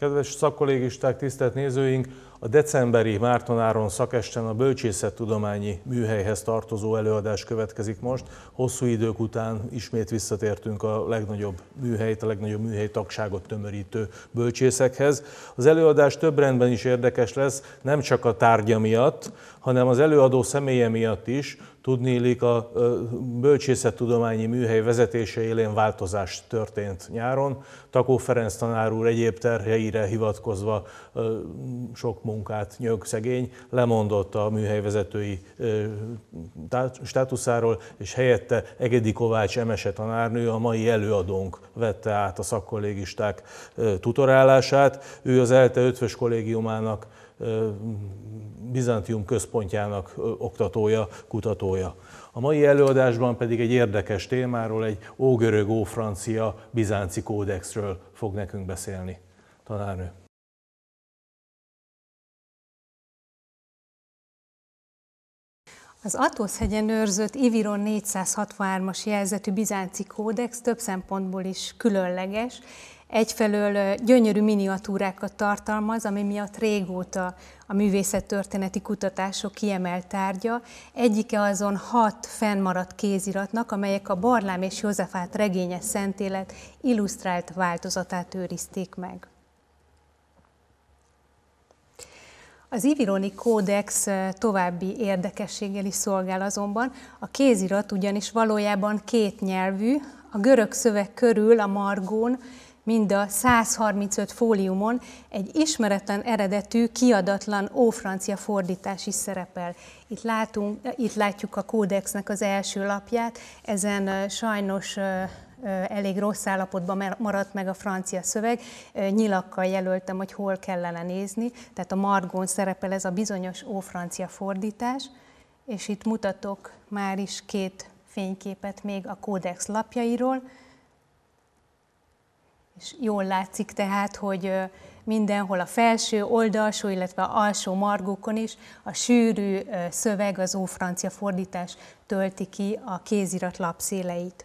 Kedves szakkollégisták, tisztelt nézőink! A decemberi Mártonáron szakesten a Bölcsészettudományi Műhelyhez tartozó előadás következik most. Hosszú idők után ismét visszatértünk a legnagyobb műhelyt, a legnagyobb műhely tagságot tömörítő bölcsészekhez. Az előadás több rendben is érdekes lesz, nem csak a tárgya miatt, hanem az előadó személye miatt is, Tudnélik, a bölcsészettudományi műhely vezetése élén változás történt nyáron. Takó Ferenc tanár úr egyéb terheire hivatkozva sok munkát nyög szegény, lemondott a műhely vezetői státuszáról, és helyette Egedi Kovács Emese tanárnő, a mai előadónk vette át a szakkollégisták tutorálását. Ő az ELTE 5 kollégiumának Bizantium központjának oktatója, kutatója. A mai előadásban pedig egy érdekes témáról, egy ógörög, ófrancia, bizánci kódexről fog nekünk beszélni. Tanárnő. Az Atosz-hegyen őrzött Iviron 463-as jelzetű bizánci kódex több szempontból is különleges, egyfelől gyönyörű miniatúrákat tartalmaz, ami miatt régóta a művészettörténeti kutatások kiemelt tárgya. Egyike azon hat fennmaradt kéziratnak, amelyek a Barlám és Józsefát regényes szentélet illusztrált változatát őrizték meg. Az Ivironi kódex további érdekességgel is szolgál azonban. A kézirat ugyanis valójában két nyelvű, a görög szöveg körül a margón mind a 135 fóliumon egy ismeretlen eredetű, kiadatlan ófrancia fordítás is szerepel. Itt, látunk, itt látjuk a kódexnek az első lapját, ezen sajnos elég rossz állapotban maradt meg a francia szöveg. Nyilakkal jelöltem, hogy hol kellene nézni, tehát a margón szerepel ez a bizonyos ófrancia fordítás, és itt mutatok már is két fényképet még a kódex lapjairól. És jól látszik tehát, hogy mindenhol a felső, oldalsó, illetve a alsó margókon is a sűrű szöveg, az ófrancia fordítás tölti ki a kézirat lapszéleit.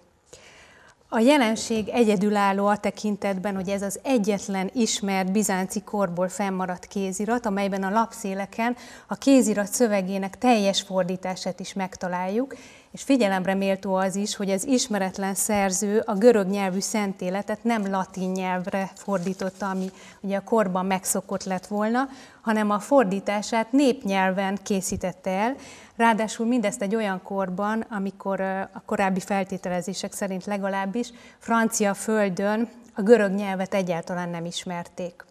A jelenség egyedülálló a tekintetben, hogy ez az egyetlen ismert bizánci korból fennmaradt kézirat, amelyben a lapszéleken a kézirat szövegének teljes fordítását is megtaláljuk, és figyelemre méltó az is, hogy az ismeretlen szerző a görög nyelvű szentéletet nem latin nyelvre fordította, ami ugye a korban megszokott lett volna, hanem a fordítását népnyelven készítette el, ráadásul mindezt egy olyan korban, amikor a korábbi feltételezések szerint legalábbis francia földön a görög nyelvet egyáltalán nem ismerték.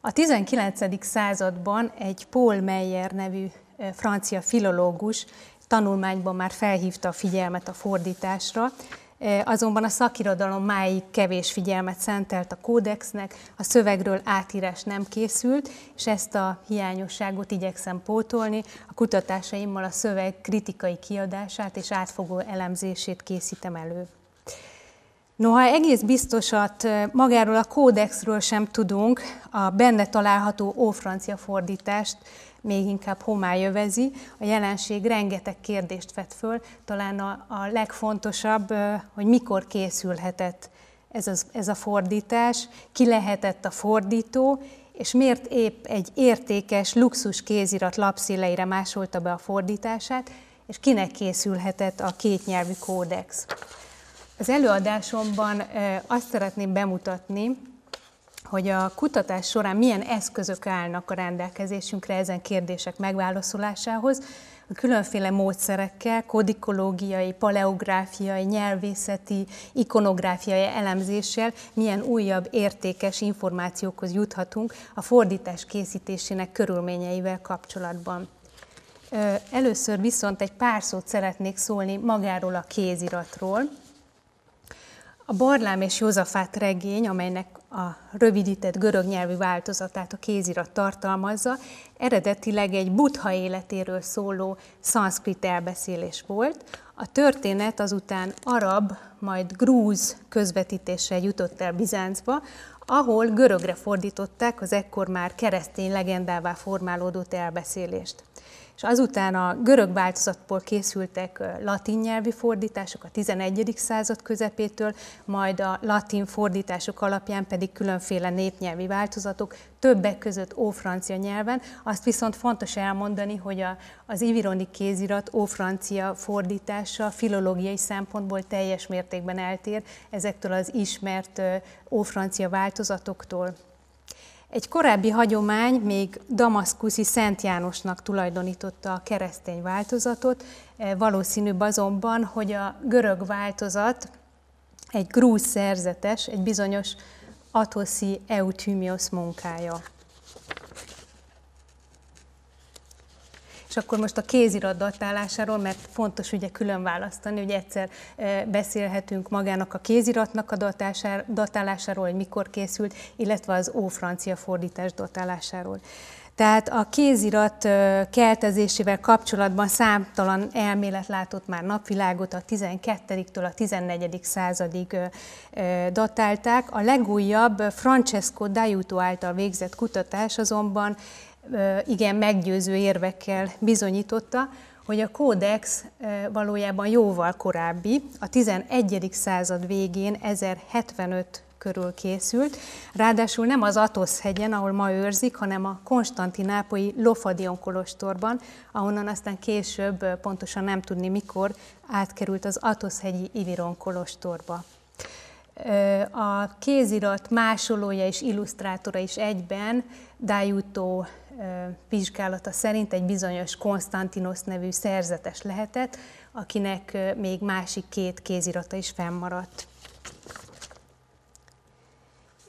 A 19. században egy Paul Meyer nevű francia filológus tanulmányban már felhívta a figyelmet a fordításra, e, azonban a szakirodalom máig kevés figyelmet szentelt a kódexnek, a szövegről átírás nem készült, és ezt a hiányosságot igyekszem pótolni. A kutatásaimmal a szöveg kritikai kiadását és átfogó elemzését készítem elő. Noha egész biztosat e, magáról a kódexről sem tudunk, a benne található ófrancia fordítást még inkább homály övezi. A jelenség rengeteg kérdést vet föl, talán a, a legfontosabb, hogy mikor készülhetett ez, az, ez a fordítás, ki lehetett a fordító, és miért épp egy értékes luxus kézirat lapszíleire másolta be a fordítását, és kinek készülhetett a kétnyelvű kódex. Az előadásomban azt szeretném bemutatni, hogy a kutatás során milyen eszközök állnak a rendelkezésünkre ezen kérdések megválaszolásához, a különféle módszerekkel, kodikológiai, paleográfiai, nyelvészeti, ikonográfiai elemzéssel milyen újabb értékes információkhoz juthatunk a fordítás készítésének körülményeivel kapcsolatban. Először viszont egy pár szót szeretnék szólni magáról a kéziratról. A Barlám és Józafát regény, amelynek a rövidített görög nyelvű változatát a kézirat tartalmazza, eredetileg egy buddha életéről szóló szanszkrit elbeszélés volt. A történet azután arab, majd grúz közvetítéssel jutott el Bizáncba, ahol görögre fordították az ekkor már keresztény legendává formálódott elbeszélést. És azután a görög változatból készültek latin nyelvi fordítások a 11. század közepétől, majd a latin fordítások alapján pedig különféle népnyelvi változatok, többek között ófrancia nyelven. Azt viszont fontos elmondani, hogy a, az Ivironi kézirat ófrancia fordítása filológiai szempontból teljes mértékben eltér ezektől az ismert ófrancia változatoktól. Egy korábbi hagyomány még damaszkuszi Szent Jánosnak tulajdonította a keresztény változatot, e, valószínűbb azonban, hogy a görög változat egy grúz szerzetes, egy bizonyos Atoszi Euthymios munkája. Akkor most a kézirat datálásáról, mert fontos ugye külön választani, hogy egyszer e, beszélhetünk magának a kéziratnak a datálásáról, hogy mikor készült, illetve az ófrancia fordítás datálásáról. Tehát a kézirat e, keltezésével kapcsolatban számtalan elmélet látott már napvilágot, a 12-től a 14. századig e, datálták. A legújabb Francesco D'Aiuto által végzett kutatás azonban igen meggyőző érvekkel bizonyította, hogy a kódex valójában jóval korábbi, a 11. század végén 1075 körül készült, ráadásul nem az Atosz hegyen, ahol ma őrzik, hanem a konstantinápolyi Lofadion kolostorban, ahonnan aztán később, pontosan nem tudni mikor, átkerült az Atosz hegyi Iviron kolostorba. A kézirat másolója és illusztrátora is egyben, Dájutó vizsgálata szerint egy bizonyos Konstantinos nevű szerzetes lehetett, akinek még másik két kézirata is fennmaradt.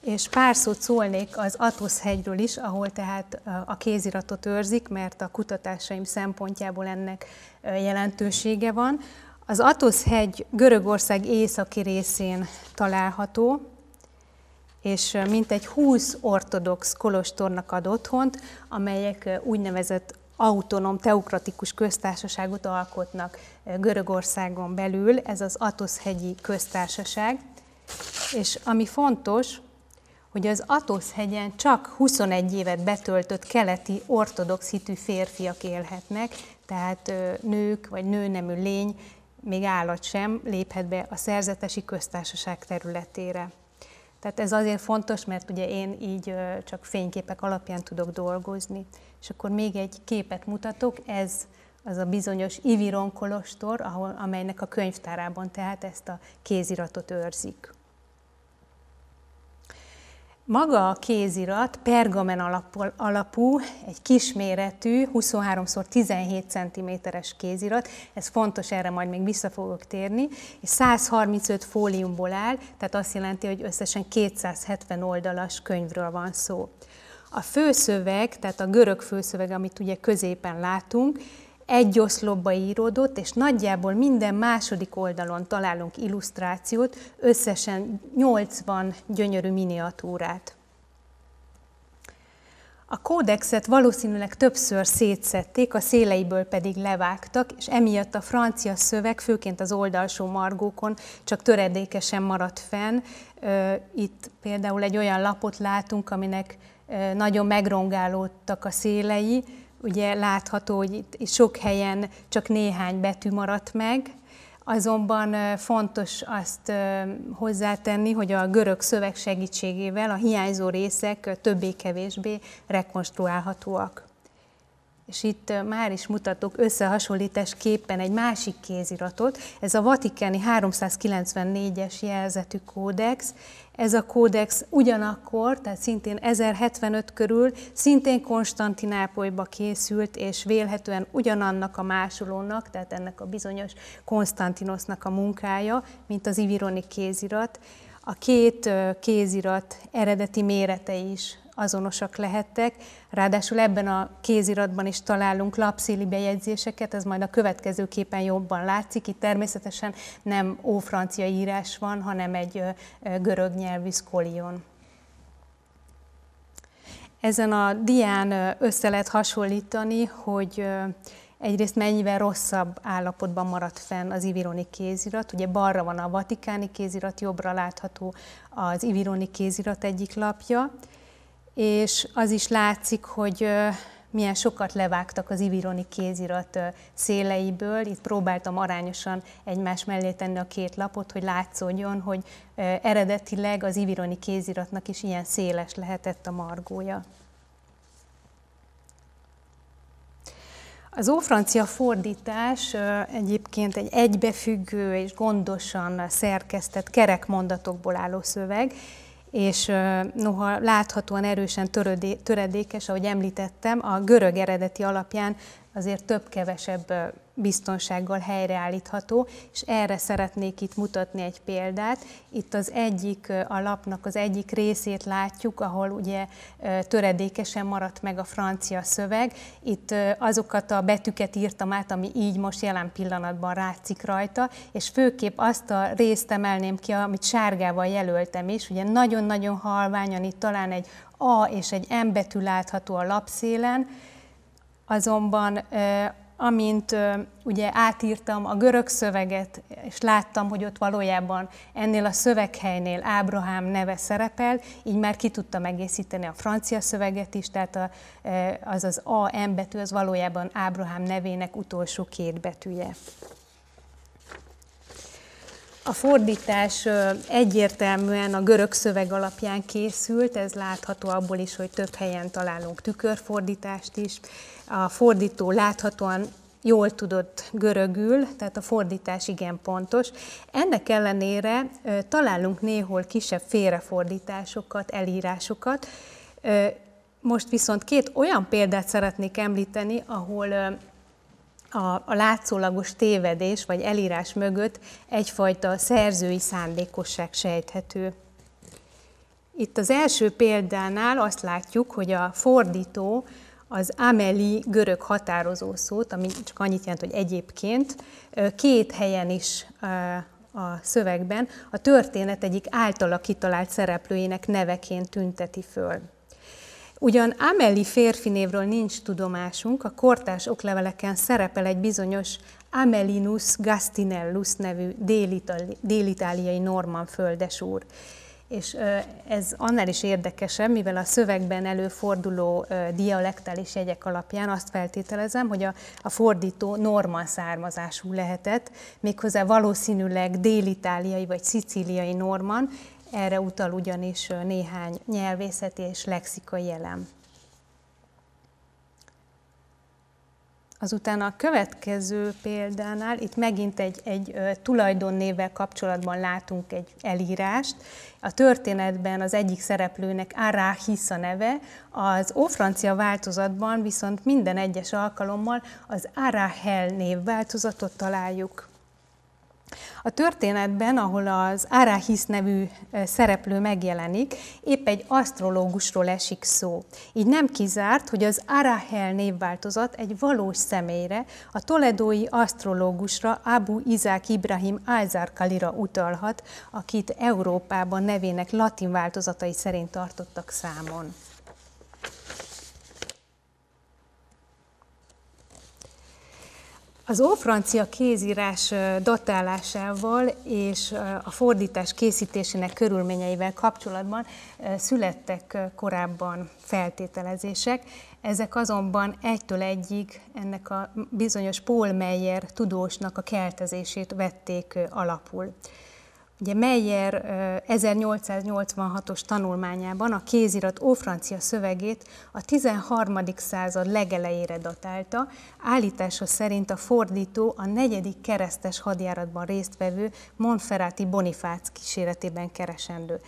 És pár szót szólnék az Atosz hegyről is, ahol tehát a kéziratot őrzik, mert a kutatásaim szempontjából ennek jelentősége van. Az Atosz hegy Görögország északi részén található, és mintegy 20 ortodox kolostornak ad otthont, amelyek úgynevezett autonóm teokratikus köztársaságot alkotnak Görögországon belül, ez az Atosz-hegyi köztársaság. És ami fontos, hogy az Atosz-hegyen csak 21 évet betöltött keleti ortodox hitű férfiak élhetnek, tehát nők vagy nőnemű lény, még állat sem léphet be a szerzetesi köztársaság területére. Tehát ez azért fontos, mert ugye én így csak fényképek alapján tudok dolgozni. És akkor még egy képet mutatok, ez az a bizonyos Iviron kolostor, ahol, amelynek a könyvtárában tehát ezt a kéziratot őrzik. Maga a kézirat pergamen alapú, egy kisméretű, 23x17 cm-es kézirat, ez fontos, erre majd még vissza fogok térni, és 135 fóliumból áll, tehát azt jelenti, hogy összesen 270 oldalas könyvről van szó. A főszöveg, tehát a görög főszöveg, amit ugye középen látunk, egy oszlopba íródott, és nagyjából minden második oldalon találunk illusztrációt, összesen 80 gyönyörű miniatúrát. A kódexet valószínűleg többször szétszették, a széleiből pedig levágtak, és emiatt a francia szöveg, főként az oldalsó margókon csak töredékesen maradt fenn. Itt például egy olyan lapot látunk, aminek nagyon megrongálódtak a szélei, ugye látható, hogy itt sok helyen csak néhány betű maradt meg, azonban fontos azt hozzátenni, hogy a görög szöveg segítségével a hiányzó részek többé-kevésbé rekonstruálhatóak. És itt már is mutatok összehasonlításképpen egy másik kéziratot, ez a Vatikáni 394-es jelzetű kódex, ez a kódex ugyanakkor, tehát szintén 1075 körül, szintén Konstantinápolyba készült, és vélhetően ugyanannak a másolónak, tehát ennek a bizonyos Konstantinosznak a munkája, mint az Ivironi kézirat. A két kézirat eredeti mérete is azonosak lehettek. Ráadásul ebben a kéziratban is találunk lapszéli bejegyzéseket, ez majd a következő képen jobban látszik. Itt természetesen nem ófrancia írás van, hanem egy görög nyelvű szkolion. Ezen a dián össze lehet hasonlítani, hogy egyrészt mennyivel rosszabb állapotban maradt fenn az Ivironi kézirat. Ugye balra van a vatikáni kézirat, jobbra látható az Ivironi kézirat egyik lapja, és az is látszik, hogy milyen sokat levágtak az ivironi kézirat széleiből. Itt próbáltam arányosan egymás mellé tenni a két lapot, hogy látszódjon, hogy eredetileg az ivironi kéziratnak is ilyen széles lehetett a margója. Az ófrancia fordítás egyébként egy egybefüggő és gondosan szerkesztett kerekmondatokból álló szöveg, és noha láthatóan erősen töredékes, ahogy említettem, a görög eredeti alapján azért több-kevesebb biztonsággal helyreállítható, és erre szeretnék itt mutatni egy példát. Itt az egyik, a lapnak az egyik részét látjuk, ahol ugye töredékesen maradt meg a francia szöveg. Itt azokat a betűket írtam át, ami így most jelen pillanatban látszik rajta, és főképp azt a részt emelném ki, amit sárgával jelöltem is, ugye nagyon-nagyon halványan itt talán egy A és egy M betű látható a lapszélen, azonban amint ugye átírtam a görög szöveget, és láttam, hogy ott valójában ennél a szöveghelynél Ábrahám neve szerepel, így már ki tudtam egészíteni a francia szöveget is, tehát a, az az A, M betű, az valójában Ábrahám nevének utolsó két betűje. A fordítás egyértelműen a görög szöveg alapján készült, ez látható abból is, hogy több helyen találunk tükörfordítást is. A fordító láthatóan jól tudott görögül, tehát a fordítás igen pontos. Ennek ellenére találunk néhol kisebb félrefordításokat, elírásokat. Most viszont két olyan példát szeretnék említeni, ahol a, a látszólagos tévedés vagy elírás mögött egyfajta szerzői szándékosság sejthető. Itt az első példánál azt látjuk, hogy a fordító az ameli görög határozó szót, ami csak annyit jelent, hogy egyébként, két helyen is a szövegben a történet egyik általa kitalált szereplőjének neveként tünteti föl. Ugyan Ameli férfinévről nincs tudomásunk, a kortás okleveleken szerepel egy bizonyos Amelinus Gastinellus nevű délitáliai norman földesúr. És ez annál is érdekesebb, mivel a szövegben előforduló dialektális jegyek alapján azt feltételezem, hogy a, a fordító norman származású lehetett, méghozzá valószínűleg délitáliai vagy szicíliai norman, erre utal ugyanis néhány nyelvészeti és lexikai jelem. Azután a következő példánál itt megint egy, egy tulajdonnévvel kapcsolatban látunk egy elírást. A történetben az egyik szereplőnek Arahisa neve, az ófrancia változatban viszont minden egyes alkalommal az Arahel név változatot találjuk. A történetben, ahol az Arahis nevű szereplő megjelenik, épp egy asztrológusról esik szó. Így nem kizárt, hogy az Arahel névváltozat egy valós személyre, a toledói asztrológusra Abu Izák Ibrahim Kalira utalhat, akit Európában nevének latin változatai szerint tartottak számon. Az ófrancia kézírás datálásával és a fordítás készítésének körülményeivel kapcsolatban születtek korábban feltételezések. Ezek azonban egytől egyig ennek a bizonyos Paul Meyer tudósnak a keltezését vették alapul. Ugye Meyer 1886-os tanulmányában a kézirat ófrancia szövegét a 13. század legelejére datálta, állítása szerint a fordító a negyedik keresztes hadjáratban résztvevő Monferrati Bonifác kíséretében keresendő.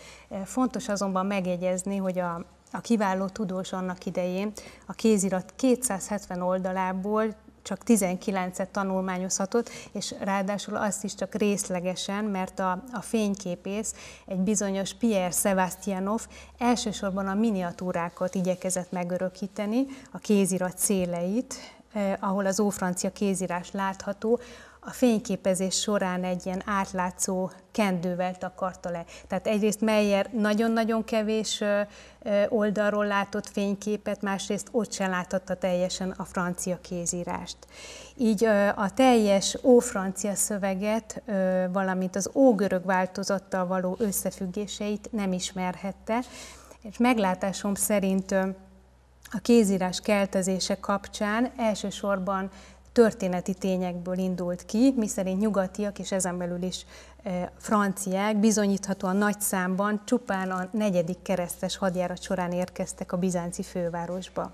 Fontos azonban megjegyezni, hogy a a kiváló tudós annak idején a kézirat 270 oldalából csak 19-et tanulmányozhatott, és ráadásul azt is csak részlegesen, mert a, a fényképész, egy bizonyos Pierre Sebastianov elsősorban a miniatúrákat igyekezett megörökíteni, a kézirat széleit, eh, ahol az ófrancia kézírás látható, a fényképezés során egy ilyen átlátszó kendővel takarta le. Tehát egyrészt Meyer nagyon-nagyon kevés oldalról látott fényképet, másrészt ott sem láthatta teljesen a francia kézírást. Így a teljes ófrancia szöveget, valamint az ógörög változattal való összefüggéseit nem ismerhette, és meglátásom szerint a kézírás keltezése kapcsán elsősorban történeti tényekből indult ki, miszerint nyugatiak és ezen belül is franciák bizonyíthatóan nagy számban csupán a negyedik keresztes hadjárat során érkeztek a bizánci fővárosba.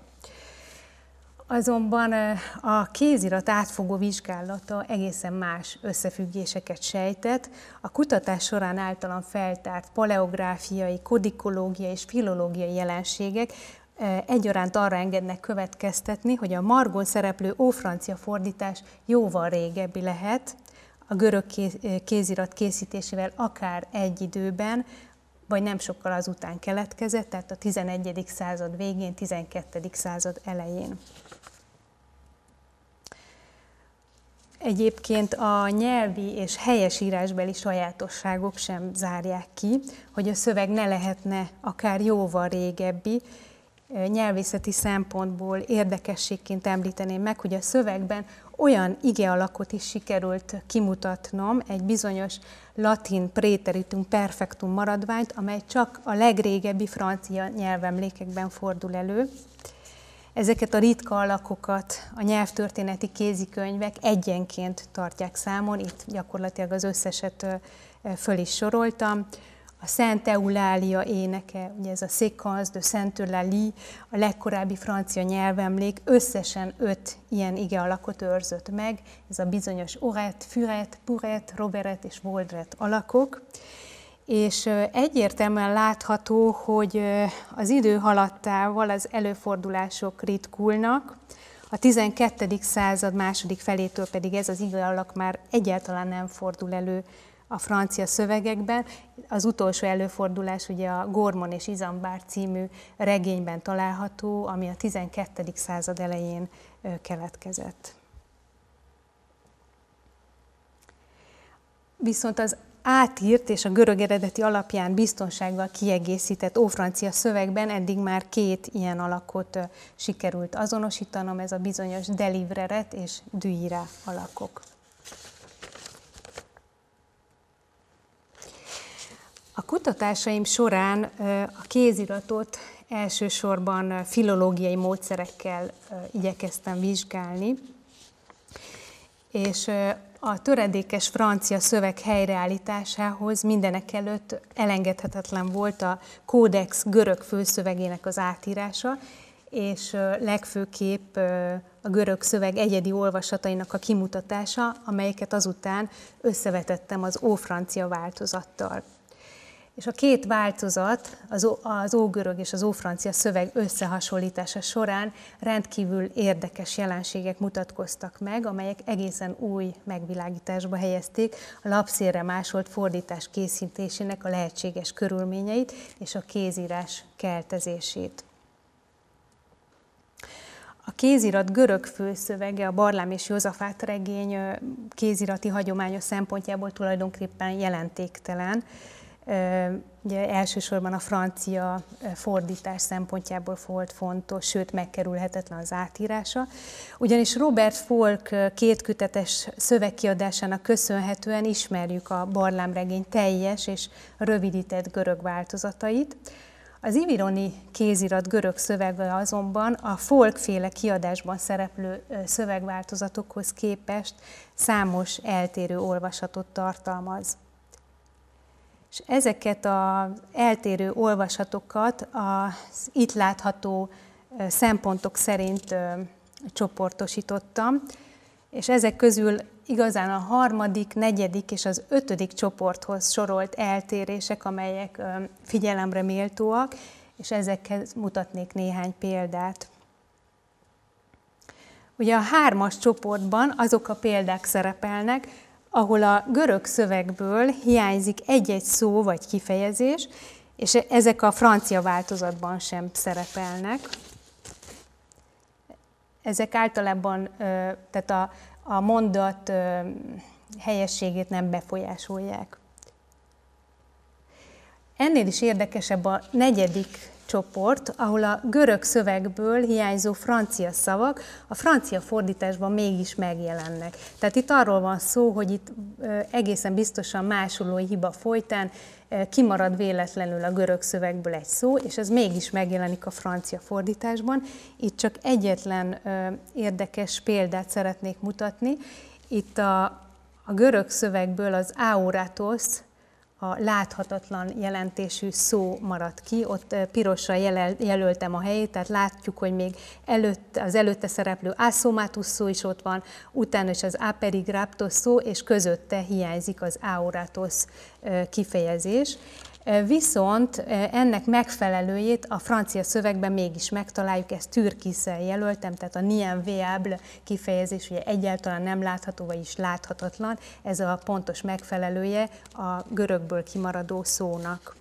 Azonban a kézirat átfogó vizsgálata egészen más összefüggéseket sejtett. A kutatás során általam feltárt paleográfiai, kodikológiai és filológiai jelenségek egyaránt arra engednek következtetni, hogy a margon szereplő ófrancia fordítás jóval régebbi lehet, a görög kézirat készítésével akár egy időben, vagy nem sokkal azután keletkezett, tehát a 11. század végén, 12. század elején. Egyébként a nyelvi és helyesírásbeli sajátosságok sem zárják ki, hogy a szöveg ne lehetne akár jóval régebbi, nyelvészeti szempontból érdekességként említeném meg, hogy a szövegben olyan ige alakot is sikerült kimutatnom, egy bizonyos latin préteritum perfectum maradványt, amely csak a legrégebbi francia nyelvemlékekben fordul elő. Ezeket a ritka alakokat a nyelvtörténeti kézikönyvek egyenként tartják számon, itt gyakorlatilag az összeset föl is soroltam a Szent Eulália éneke, ugye ez a Séquence de Saint Eulalie, a legkorábbi francia nyelvemlék, összesen öt ilyen ige alakot őrzött meg, ez a bizonyos Oret, Füret, Puret, Roberet és Voldret alakok, és egyértelműen látható, hogy az idő haladtával az előfordulások ritkulnak, a 12. század második felétől pedig ez az ige alak már egyáltalán nem fordul elő a francia szövegekben. Az utolsó előfordulás ugye a Gormon és Izambár című regényben található, ami a 12. század elején keletkezett. Viszont az átírt és a görög eredeti alapján biztonsággal kiegészített ófrancia szövegben eddig már két ilyen alakot sikerült azonosítanom, ez a bizonyos delivreret és duira alakok. A kutatásaim során a kéziratot elsősorban filológiai módszerekkel igyekeztem vizsgálni, és a töredékes francia szöveg helyreállításához mindenek előtt elengedhetetlen volt a kódex görög főszövegének az átírása, és legfőképp a görög szöveg egyedi olvasatainak a kimutatása, amelyeket azután összevetettem az ófrancia változattal. És a két változat, az, az ógörög és az ófrancia szöveg összehasonlítása során rendkívül érdekes jelenségek mutatkoztak meg, amelyek egészen új megvilágításba helyezték a lapszélre másolt fordítás készítésének a lehetséges körülményeit és a kézírás keltezését. A kézirat görög főszövege, a Barlám és Józafát regény kézirati hagyománya szempontjából tulajdonképpen jelentéktelen, Ugye elsősorban a francia fordítás szempontjából volt fontos, sőt megkerülhetetlen az átírása. Ugyanis Robert Folk kétkötetes szövegkiadásának köszönhetően ismerjük a barlámregény teljes és rövidített görög változatait. Az Ivironi kézirat görög szövege azonban a folkféle kiadásban szereplő szövegváltozatokhoz képest számos eltérő olvasatot tartalmaz. És ezeket az eltérő olvasatokat az itt látható szempontok szerint csoportosítottam, és ezek közül igazán a harmadik, negyedik és az ötödik csoporthoz sorolt eltérések, amelyek figyelemre méltóak, és ezekhez mutatnék néhány példát. Ugye a hármas csoportban azok a példák szerepelnek, ahol a görög szövegből hiányzik egy-egy szó vagy kifejezés, és ezek a francia változatban sem szerepelnek. Ezek általában tehát a, a mondat helyességét nem befolyásolják. Ennél is érdekesebb a negyedik csoport, ahol a görög szövegből hiányzó francia szavak a francia fordításban mégis megjelennek. Tehát itt arról van szó, hogy itt egészen biztosan másolói hiba folytán kimarad véletlenül a görög szövegből egy szó, és ez mégis megjelenik a francia fordításban. Itt csak egyetlen érdekes példát szeretnék mutatni. Itt a, a görög szövegből az auratos, a láthatatlan jelentésű szó maradt ki, ott pirosra jelel, jelöltem a helyét, tehát látjuk, hogy még előtt, az előtte szereplő assomatus szó is ott van, utána is az aperigraptos szó, és közötte hiányzik az auratos kifejezés. Viszont ennek megfelelőjét a francia szövegben mégis megtaláljuk, ezt türkiszel jelöltem, tehát a nien viable kifejezés ugye egyáltalán nem látható, vagyis láthatatlan, ez a pontos megfelelője a görögből kimaradó szónak.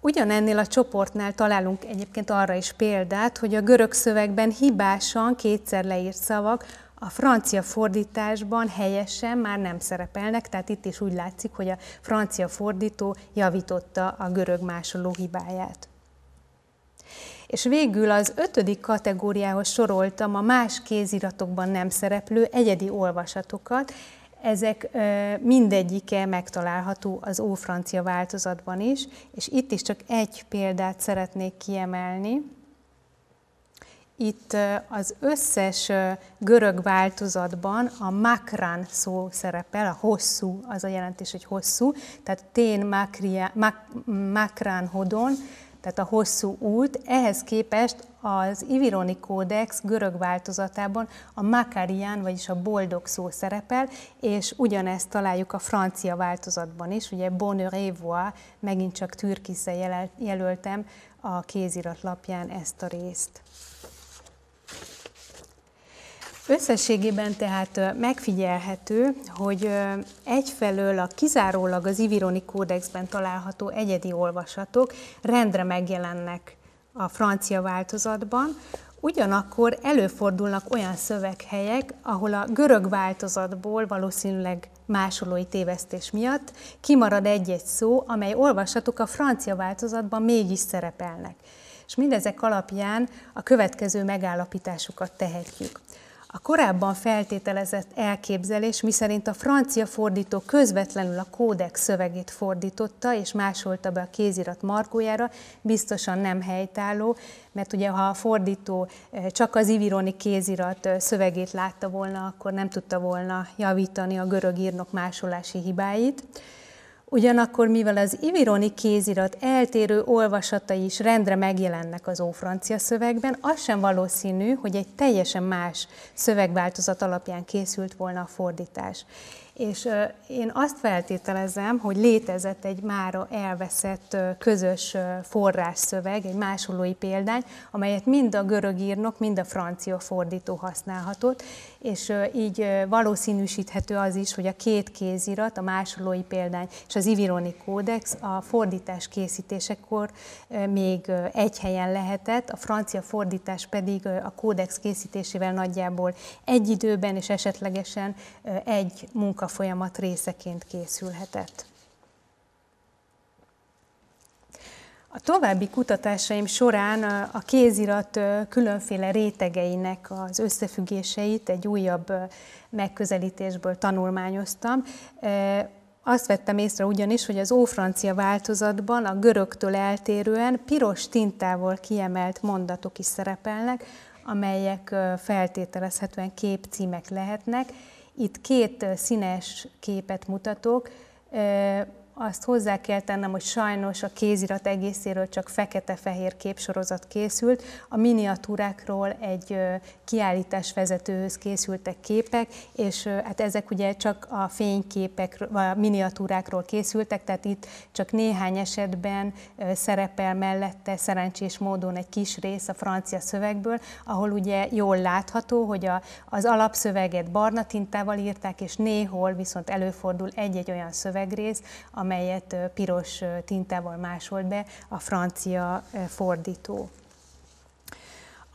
Ugyanennél a csoportnál találunk egyébként arra is példát, hogy a görög szövegben hibásan kétszer leírt szavak a francia fordításban helyesen már nem szerepelnek, tehát itt is úgy látszik, hogy a francia fordító javította a görög másoló hibáját. És végül az ötödik kategóriához soroltam a más kéziratokban nem szereplő egyedi olvasatokat, ezek mindegyike megtalálható az ófrancia változatban is, és itt is csak egy példát szeretnék kiemelni. Itt az összes görög változatban a makran szó szerepel, a hosszú, az a jelentés, hogy hosszú, tehát tén makria, mak, makran hodon, tehát a hosszú út, ehhez képest az Ivironi kódex görög változatában a makarian, vagyis a boldog szó szerepel, és ugyanezt találjuk a francia változatban is, ugye bonheur et voix, megint csak türkisze jelöltem a kézirat lapján ezt a részt. Összességében tehát megfigyelhető, hogy egyfelől a kizárólag az Ivironi kódexben található egyedi olvasatok rendre megjelennek a francia változatban, ugyanakkor előfordulnak olyan szöveghelyek, ahol a görög változatból valószínűleg másolói tévesztés miatt kimarad egy-egy szó, amely olvasatok a francia változatban mégis szerepelnek. És mindezek alapján a következő megállapításokat tehetjük. A korábban feltételezett elképzelés, miszerint a francia fordító közvetlenül a kódex szövegét fordította és másolta be a kézirat markójára, biztosan nem helytálló, mert ugye ha a fordító csak az ivironi kézirat szövegét látta volna, akkor nem tudta volna javítani a görög írnok másolási hibáit. Ugyanakkor, mivel az ivironi kézirat eltérő olvasatai is rendre megjelennek az ófrancia szövegben, az sem valószínű, hogy egy teljesen más szövegváltozat alapján készült volna a fordítás. És én azt feltételezem, hogy létezett egy mára elveszett közös forrásszöveg, egy másolói példány, amelyet mind a görög írnok, mind a francia fordító használhatott, és így valószínűsíthető az is, hogy a két kézirat, a másolói példány és az Ivironi kódex a fordítás készítésekor még egy helyen lehetett, a francia fordítás pedig a kódex készítésével nagyjából egy időben és esetlegesen egy munkafolyamat részeként készülhetett. A további kutatásaim során a kézirat különféle rétegeinek az összefüggéseit egy újabb megközelítésből tanulmányoztam. Azt vettem észre ugyanis, hogy az ófrancia változatban a görögtől eltérően piros tintával kiemelt mondatok is szerepelnek, amelyek feltételezhetően képcímek lehetnek. Itt két színes képet mutatok, azt hozzá kell tennem, hogy sajnos a kézirat egészéről csak fekete-fehér képsorozat készült. A miniatúrákról egy kiállításvezetőhöz készültek képek, és hát ezek ugye csak a fényképek, a miniatúrákról készültek, tehát itt csak néhány esetben szerepel mellette szerencsés módon egy kis rész a francia szövegből, ahol ugye jól látható, hogy a, az alapszöveget barna tintával írták, és néhol viszont előfordul egy-egy olyan szövegrész, amelyet piros tintával másolt be a francia fordító.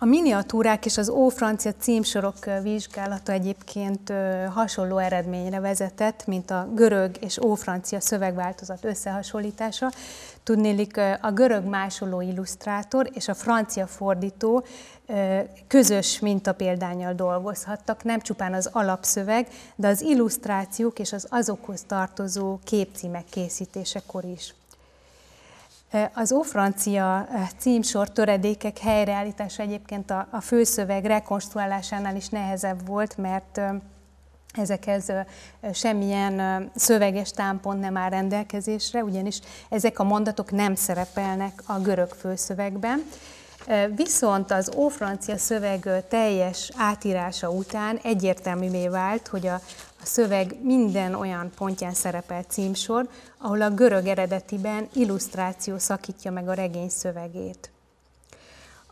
A miniatúrák és az ófrancia címsorok vizsgálata egyébként hasonló eredményre vezetett, mint a görög és ófrancia szövegváltozat összehasonlítása. Tudnélik, a görög másoló illusztrátor és a francia fordító közös mintapéldányjal dolgozhattak, nem csupán az alapszöveg, de az illusztrációk és az azokhoz tartozó képcímek készítésekor is. Az ófrancia címsor töredékek helyreállítása egyébként a, a főszöveg rekonstruálásánál is nehezebb volt, mert ezekhez semmilyen szöveges támpont nem áll rendelkezésre, ugyanis ezek a mondatok nem szerepelnek a görög főszövegben. Viszont az ófrancia szöveg teljes átírása után egyértelművé vált, hogy a, a szöveg minden olyan pontján szerepel címsor, ahol a görög eredetiben illusztráció szakítja meg a regény szövegét.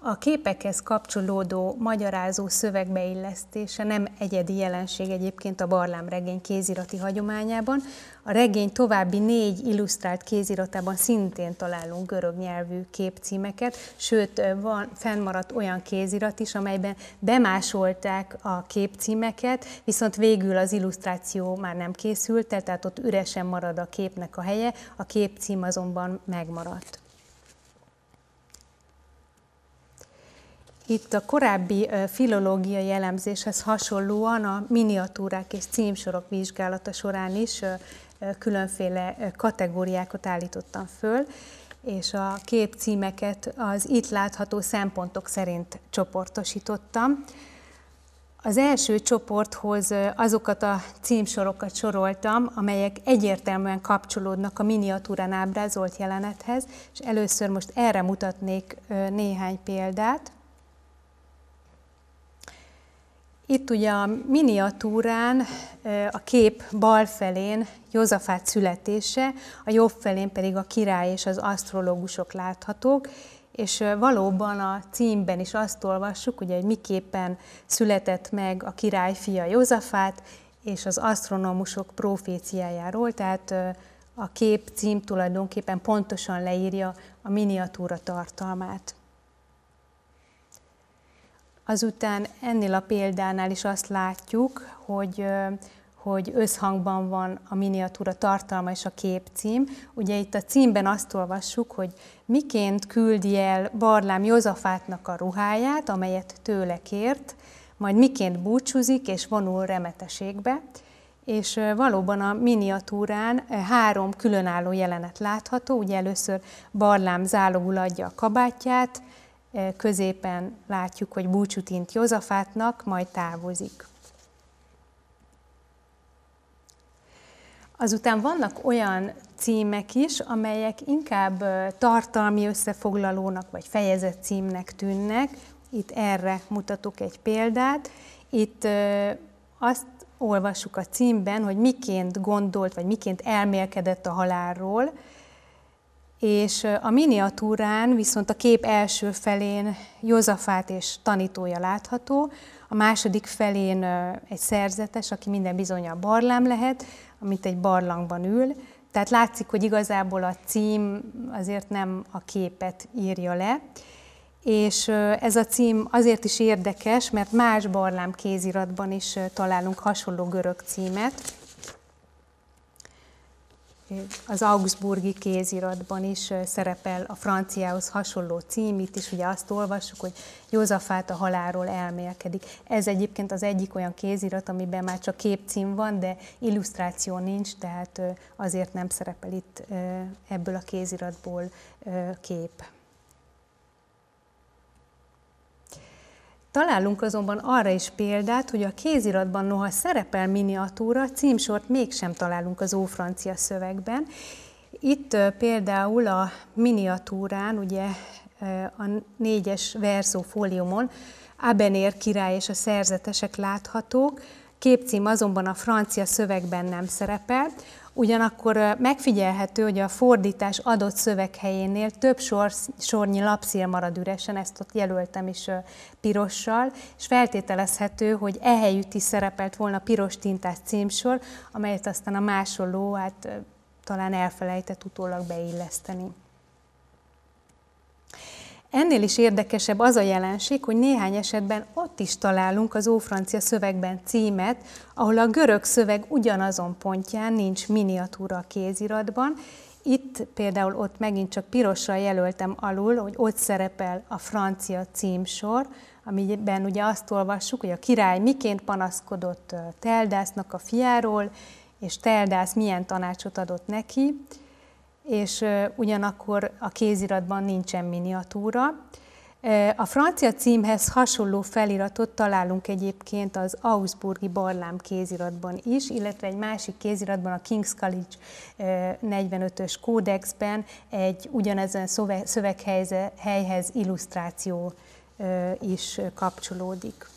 A képekhez kapcsolódó magyarázó szövegbeillesztése nem egyedi jelenség egyébként a Barlám regény kézirati hagyományában. A regény további négy illusztrált kéziratában szintén találunk görög nyelvű képcímeket, sőt, van fennmaradt olyan kézirat is, amelyben bemásolták a képcímeket, viszont végül az illusztráció már nem készült, tehát ott üresen marad a képnek a helye, a képcím azonban megmaradt. Itt a korábbi filológiai elemzéshez hasonlóan a miniatúrák és címsorok vizsgálata során is különféle kategóriákat állítottam föl, és a képcímeket az itt látható szempontok szerint csoportosítottam. Az első csoporthoz azokat a címsorokat soroltam, amelyek egyértelműen kapcsolódnak a miniatúrán ábrázolt jelenethez, és először most erre mutatnék néhány példát. Itt ugye a miniatúrán a kép bal felén Józafát születése, a jobb felén pedig a király és az asztrológusok láthatók, és valóban a címben is azt olvassuk, ugye, hogy miképpen született meg a király fia Józafát, és az asztronómusok proféciájáról, tehát a kép cím tulajdonképpen pontosan leírja a miniatúra tartalmát. Azután ennél a példánál is azt látjuk, hogy, hogy összhangban van a miniatúra tartalma és a képcím. Ugye itt a címben azt olvassuk, hogy miként küldi el Barlám Józafátnak a ruháját, amelyet tőle kért, majd miként búcsúzik és vonul remeteségbe, és valóban a miniatúrán három különálló jelenet látható. Ugye először Barlám zálogul adja a kabátját, középen látjuk, hogy búcsút int Józafátnak, majd távozik. Azután vannak olyan címek is, amelyek inkább tartalmi összefoglalónak vagy fejezet címnek tűnnek. Itt erre mutatok egy példát. Itt azt olvassuk a címben, hogy miként gondolt, vagy miként elmélkedett a halálról, és a miniatúrán viszont a kép első felén Józafát és tanítója látható, a második felén egy szerzetes, aki minden bizonyal barlám lehet, amit egy barlangban ül. Tehát látszik, hogy igazából a cím azért nem a képet írja le. És ez a cím azért is érdekes, mert más barlám kéziratban is találunk hasonló görög címet az Augsburgi kéziratban is szerepel a franciához hasonló cím, itt is ugye azt olvassuk, hogy Józafát a halálról elmélkedik. Ez egyébként az egyik olyan kézirat, amiben már csak képcím van, de illusztráció nincs, tehát azért nem szerepel itt ebből a kéziratból kép. Találunk azonban arra is példát, hogy a kéziratban noha szerepel miniatúra, címsort mégsem találunk az ófrancia szövegben. Itt például a miniatúrán, ugye a négyes verzó fóliumon Abenér király és a szerzetesek láthatók, képcím azonban a francia szövegben nem szerepel, Ugyanakkor megfigyelhető, hogy a fordítás adott szöveghelyénél több sor, sornyi lapszír marad üresen, ezt ott jelöltem is pirossal, és feltételezhető, hogy ehelyütt is szerepelt volna piros tintás címsor, amelyet aztán a másoló hát talán elfelejtett utólag beilleszteni. Ennél is érdekesebb az a jelenség, hogy néhány esetben ott is találunk az ófrancia szövegben címet, ahol a görög szöveg ugyanazon pontján nincs miniatúra a kéziratban. Itt például ott megint csak pirossal jelöltem alul, hogy ott szerepel a francia címsor, amiben ugye azt olvassuk, hogy a király miként panaszkodott Teldásznak a fiáról, és Teldász milyen tanácsot adott neki, és ugyanakkor a kéziratban nincsen miniatúra. A francia címhez hasonló feliratot találunk egyébként az Augsburgi Barlám kéziratban is, illetve egy másik kéziratban, a King's College 45-ös kódexben egy ugyanezen szöveghelyhez illusztráció is kapcsolódik.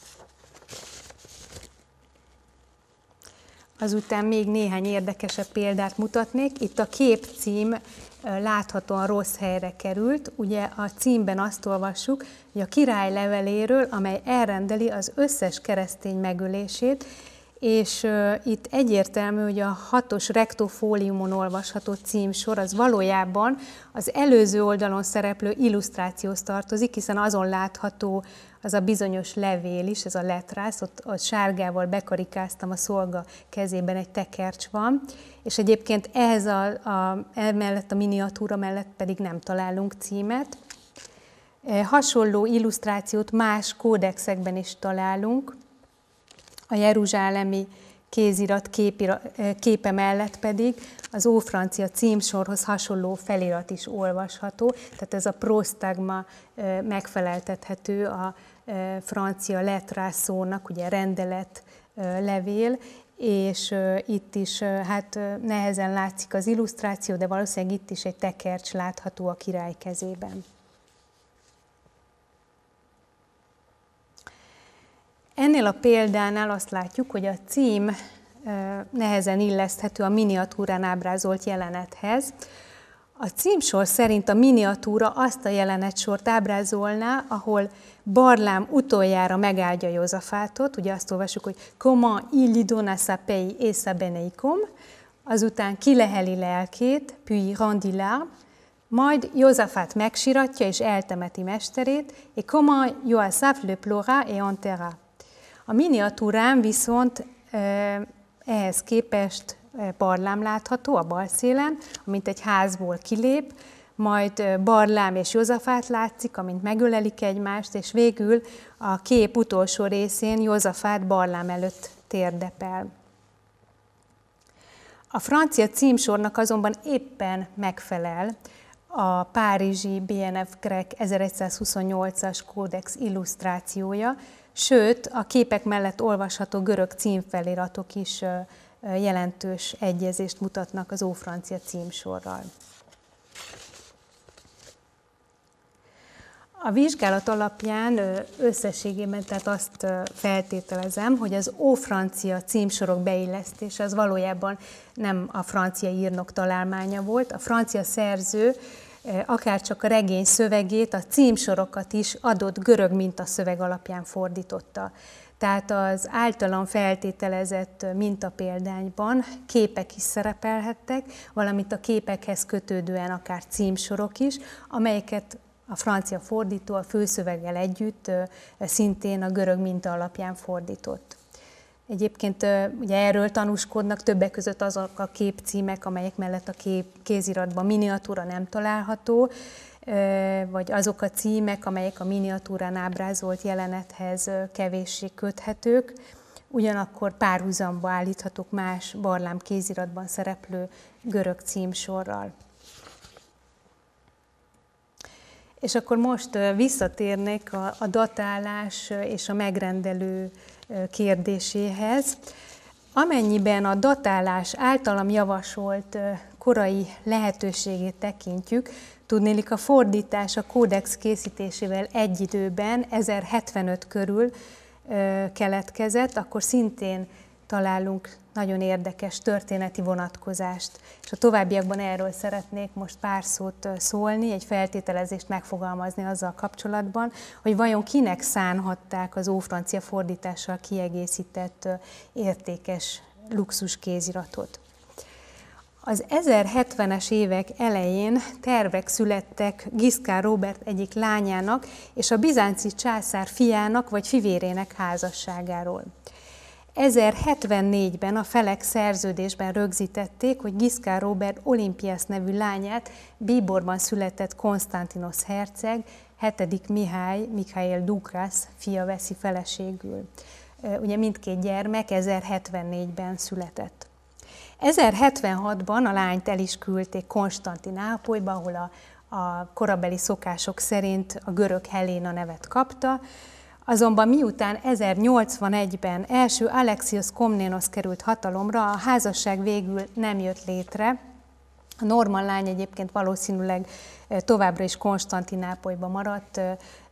Azután még néhány érdekesebb példát mutatnék. Itt a kép cím láthatóan rossz helyre került. Ugye a címben azt olvassuk, hogy a király leveléről, amely elrendeli az összes keresztény megölését, és uh, itt egyértelmű, hogy a hatos rektofóliumon olvasható címsor az valójában az előző oldalon szereplő illusztrációhoz tartozik, hiszen azon látható az a bizonyos levél is, ez a letrász, ott, ott sárgával bekarikáztam, a szolga kezében egy tekercs van, és egyébként ehhez a, a, emellett a miniatúra mellett pedig nem találunk címet. E, hasonló illusztrációt más kódexekben is találunk, a jeruzsálemi kézirat képira, e, képe mellett pedig az ófrancia címsorhoz hasonló felirat is olvasható, tehát ez a prostagma e, megfeleltethető a francia letrászónak, ugye rendelet levél, és itt is hát nehezen látszik az illusztráció, de valószínűleg itt is egy tekercs látható a király kezében. Ennél a példánál azt látjuk, hogy a cím nehezen illeszthető a miniatúrán ábrázolt jelenethez. A címsor szerint a miniatúra azt a jelenetsort ábrázolná, ahol Barlám utoljára megáldja Józafátot, ugye azt olvasjuk, hogy Comment il donna sa paix et sa beneicom, azután kileheli lelkét, puis rendi l'arme, majd Józafát megsiratja és eltemeti mesterét, és comment Joasaph le plora et enterra. A miniatúrán viszont ehhez képest barlám látható a bal szélen, amint egy házból kilép, majd Barlám és Józafát látszik, amint megölelik egymást, és végül a kép utolsó részén Józafát Barlám előtt térdepel. A francia címsornak azonban éppen megfelel a párizsi BNF Grek 1128-as kódex illusztrációja, sőt, a képek mellett olvasható görög címfeliratok is jelentős egyezést mutatnak az ófrancia címsorral. A vizsgálat alapján összességében tehát azt feltételezem, hogy az ófrancia címsorok beillesztése az valójában nem a francia írnok találmánya volt. A francia szerző akár csak a regény szövegét, a címsorokat is adott görög mintaszöveg alapján fordította. Tehát az általam feltételezett mintapéldányban képek is szerepelhettek, valamint a képekhez kötődően akár címsorok is, amelyeket a francia fordító a főszöveggel együtt szintén a görög minta alapján fordított. Egyébként ugye erről tanúskodnak többek között azok a képcímek, amelyek mellett a kép, kéziratban miniatúra nem található, vagy azok a címek, amelyek a miniatúrán ábrázolt jelenethez kevéssé köthetők, ugyanakkor párhuzamba állíthatók más barlám kéziratban szereplő görög címsorral. És akkor most visszatérnék a, a datálás és a megrendelő kérdéséhez. Amennyiben a datálás általam javasolt korai lehetőségét tekintjük, tudnélik a fordítás a kódex készítésével egy időben, 1075 körül keletkezett, akkor szintén találunk nagyon érdekes történeti vonatkozást. És a továbbiakban erről szeretnék most pár szót szólni, egy feltételezést megfogalmazni azzal kapcsolatban, hogy vajon kinek szánhatták az ófrancia fordítással kiegészített értékes luxus kéziratot. Az 1070-es évek elején tervek születtek Giszkár Robert egyik lányának és a bizánci császár fiának vagy fivérének házasságáról. 1074-ben a felek szerződésben rögzítették, hogy Giszkár Robert Olimpias nevű lányát Bíborban született Konstantinos herceg, 7. Mihály, Mikhail Dukrász fia veszi feleségül. Ugye mindkét gyermek 1074-ben született. 1076-ban a lányt el is küldték Konstantinápolyba, ahol a, a korabeli szokások szerint a görög Helena nevet kapta, Azonban miután 1081-ben első Alexios Komnénos került hatalomra, a házasság végül nem jött létre. A Norman lány egyébként valószínűleg továbbra is Konstantinápolyba maradt,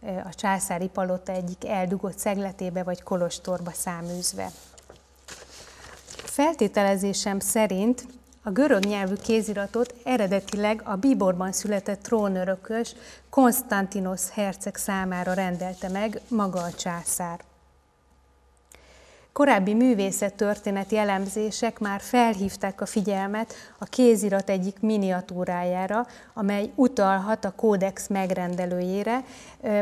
a császári palota egyik eldugott szegletébe vagy kolostorba száműzve. Feltételezésem szerint a görög nyelvű kéziratot eredetileg a Bíborban született trónörökös Konstantinos herceg számára rendelte meg maga a császár. Korábbi művészettörténeti elemzések már felhívták a figyelmet a kézirat egyik miniatúrájára, amely utalhat a kódex megrendelőjére.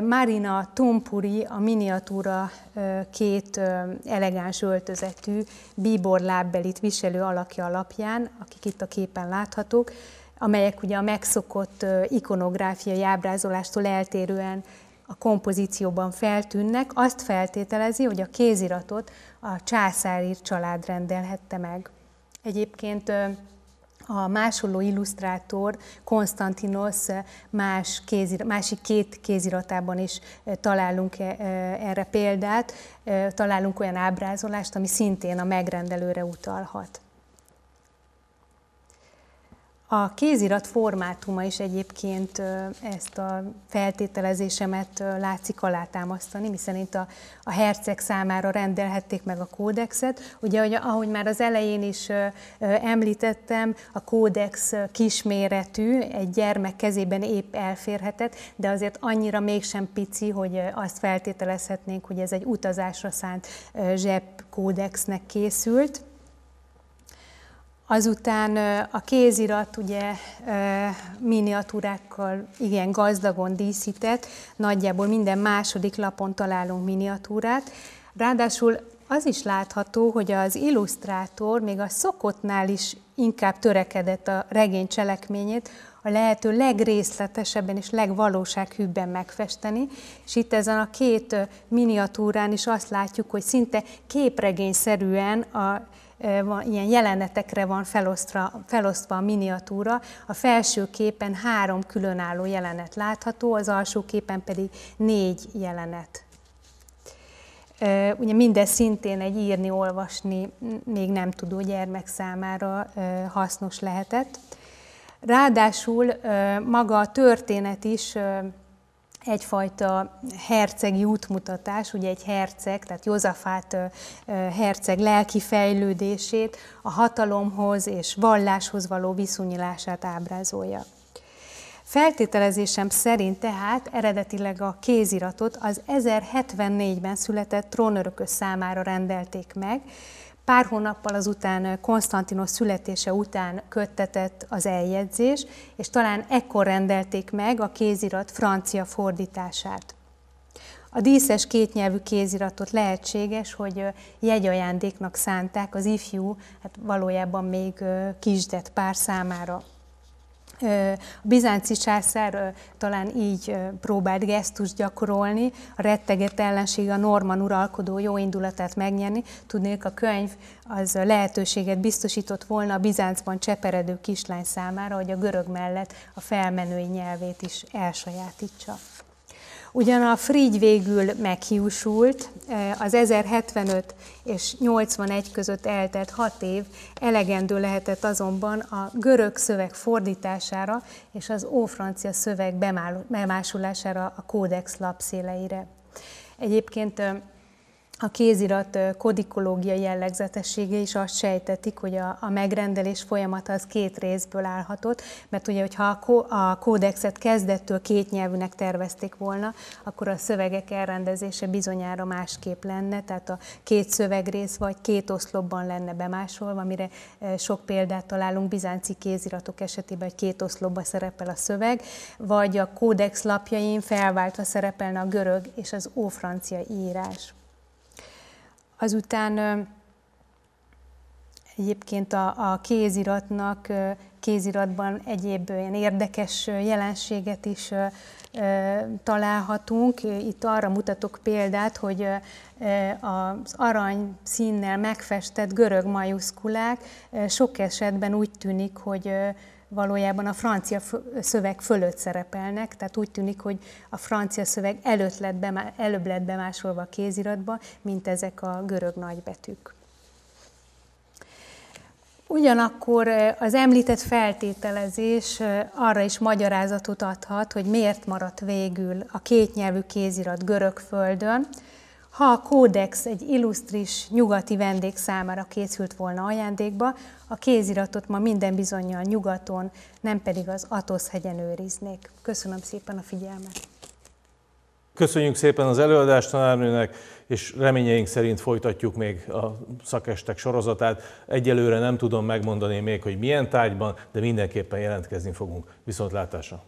Marina Tompuri a miniatúra két elegáns öltözetű bíbor lábbelit viselő alakja alapján, akik itt a képen láthatók, amelyek ugye a megszokott ikonográfiai ábrázolástól eltérően a kompozícióban feltűnnek, azt feltételezi, hogy a kéziratot a császári család rendelhette meg. Egyébként a másoló illusztrátor Konstantinos más kézir, másik két kéziratában is találunk erre példát, találunk olyan ábrázolást, ami szintén a megrendelőre utalhat. A kézirat formátuma is egyébként ezt a feltételezésemet látszik alátámasztani, miszerint a, a herceg számára rendelhették meg a kódexet. Ugye, ahogy, ahogy már az elején is említettem, a kódex kisméretű, egy gyermek kezében épp elférhetett, de azért annyira mégsem pici, hogy azt feltételezhetnénk, hogy ez egy utazásra szánt zsebkódexnek készült. Azután a kézirat ugye miniatúrákkal igen gazdagon díszített, nagyjából minden második lapon találunk miniatúrát. Ráadásul az is látható, hogy az illusztrátor még a szokottnál is inkább törekedett a regény cselekményét a lehető legrészletesebben és legvalósághűbben megfesteni, és itt ezen a két miniatúrán is azt látjuk, hogy szinte képregényszerűen a ilyen jelenetekre van felosztva, felosztva a miniatúra. A felső képen három különálló jelenet látható, az alsó képen pedig négy jelenet. Ugye mindez szintén egy írni-olvasni még nem tudó gyermek számára hasznos lehetett. Ráadásul maga a történet is egyfajta hercegi útmutatás, ugye egy herceg, tehát Józafát herceg lelki fejlődését, a hatalomhoz és valláshoz való viszonyulását ábrázolja. Feltételezésem szerint tehát eredetileg a kéziratot az 1074-ben született trónörökös számára rendelték meg, Pár hónappal azután Konstantinos születése után köttetett az eljegyzés, és talán ekkor rendelték meg a kézirat francia fordítását. A díszes kétnyelvű kéziratot lehetséges, hogy jegyajándéknak szánták az ifjú, hát valójában még kisdet pár számára. A bizánci császár talán így próbált gesztus gyakorolni, a retteget ellenség a Norman uralkodó jó indulatát megnyerni. Tudnék, a könyv az lehetőséget biztosított volna a Bizáncban cseperedő kislány számára, hogy a görög mellett a felmenői nyelvét is elsajátítsa. Ugyan a Frigy végül meghiúsult, az 1075 és 81 között eltelt hat év elegendő lehetett azonban a görög szöveg fordítására és az ófrancia szöveg bemásulására a kódex lapszéleire. Egyébként a kézirat kodikológiai jellegzetessége is azt sejtetik, hogy a, a megrendelés folyamata az két részből állhatott, mert ugye, hogyha a, kó, a kódexet kezdettől két nyelvűnek tervezték volna, akkor a szövegek elrendezése bizonyára másképp lenne, tehát a két szövegrész vagy két oszlopban lenne bemásolva, mire sok példát találunk bizánci kéziratok esetében, hogy két oszlopban szerepel a szöveg, vagy a kódex lapjain felváltva szerepelne a görög és az ófrancia írás. Azután egyébként a, a kéziratnak, kéziratban egyéb olyan érdekes jelenséget is találhatunk. Itt arra mutatok példát, hogy az arany színnel megfestett görög majuszkulák sok esetben úgy tűnik, hogy valójában a francia szöveg fölött szerepelnek, tehát úgy tűnik, hogy a francia szöveg előtt lett bemá, előbb lett bemásolva a kéziratba, mint ezek a görög nagybetűk. Ugyanakkor az említett feltételezés arra is magyarázatot adhat, hogy miért maradt végül a kétnyelvű kézirat görög földön, ha a kódex egy illusztris nyugati vendég számára készült volna ajándékba, a kéziratot ma minden bizonyal nyugaton, nem pedig az Atosz hegyen őriznék. Köszönöm szépen a figyelmet! Köszönjük szépen az előadást tanárnőnek, és reményeink szerint folytatjuk még a szakestek sorozatát. Egyelőre nem tudom megmondani még, hogy milyen tárgyban, de mindenképpen jelentkezni fogunk. Viszontlátásra!